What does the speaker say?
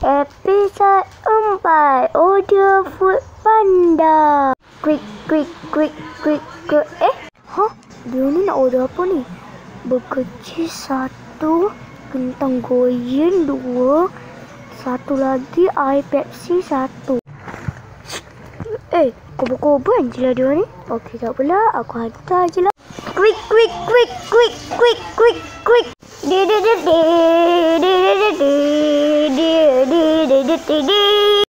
Episod 4 Audio Food Panda. Quick, quick, quick, quick, quick Eh, huh? Dia ni nak order apa ni? Burger cheese satu Kentang goyen dua. Satu lagi air Pepsi satu. Eh, kubu-kubu kan je lah dia ni. Okey, tak boleh, aku hantar je lah. Quick, quick, quick, quick, quick, quick do do do.